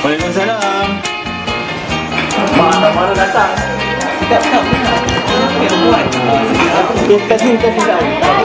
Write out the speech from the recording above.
Waalaikumsalam. Mak Abang baru datang Terima kasih kerana menonton!